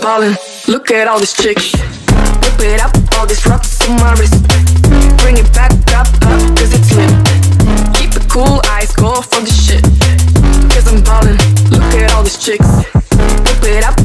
ballin'. Look at all these chicks. Whip it up, all these rocks on my wrist. Bring it back up, up, cause it's lit. Keep it cool, eyes go for the shit. Cause I'm ballin'. Look at all these chicks. Rip it up.